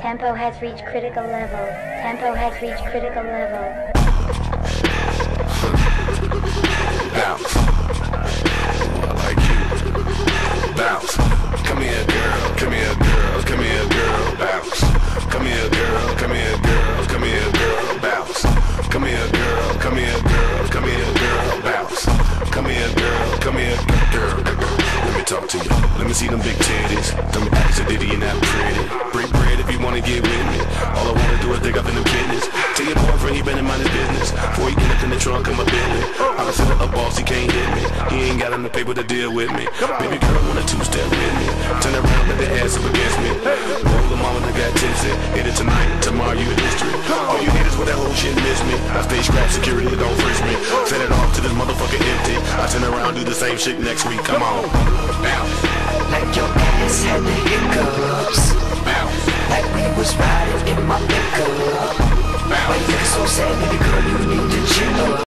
Tempo has reached critical level. Tempo has reached critical level. Bounce. I like you. Bounce. Come here, girl. Come here, girls. Come here, girl. Bounce. Come here, girl. Come here, girls. Come here, girl. Bounce. Come here, girl. Come here, girls. Come here, girl. Bounce. Come here, girl. Come here, girl. Let me talk to you. Let me see them big titties. Tell me get with me. All I wanna do is dig up in the business. Tell your boyfriend he better mind his business. Before he end up in the trunk of my Bentley. I consider a boss, he can't hit me. He ain't got enough paper to deal with me. Baby girl wanna two-step with me. Turn around, let the ass up against me. Roll the mama that got tipsy. Hit it tonight, tomorrow you in history. All you haters with that whole shit miss me. I stay scrap security, don't frisk me. Set it off to this motherfucker empty. I turn around, do the same shit next week. Come on. said, girl, you need to chill